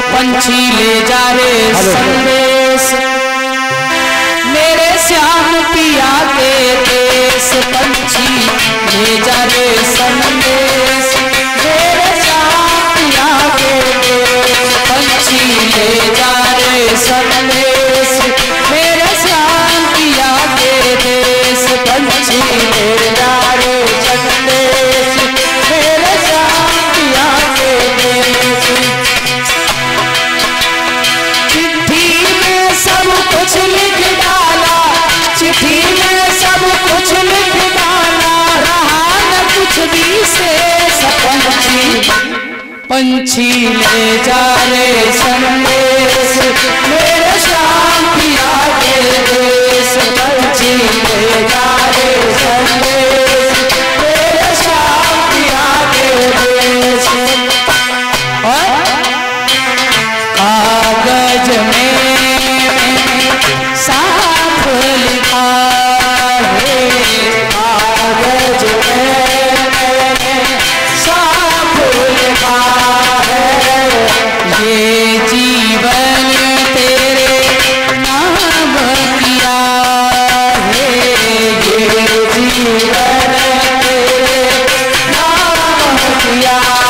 पंछी ले जा रे संदेश। से पंछी ले जा रे संदेश। Shri Ram, Ram Ram